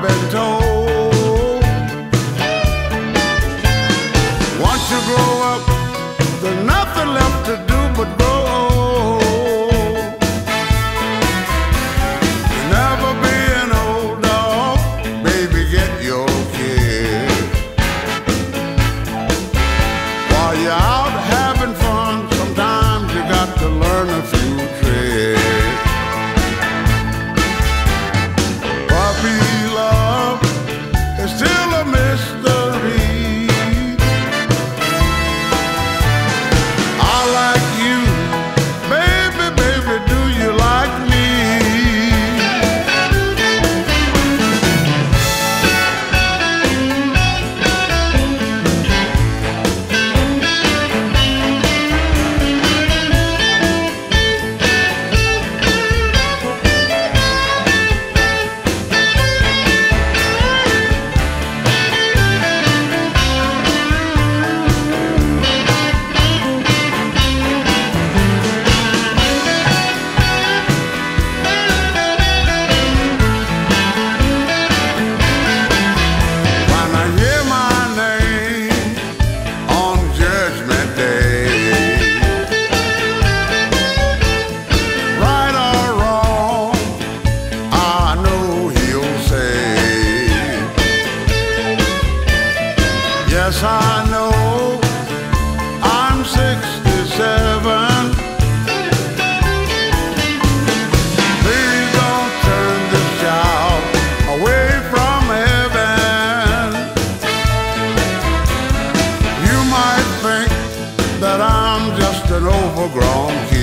been told. an overgrown kid.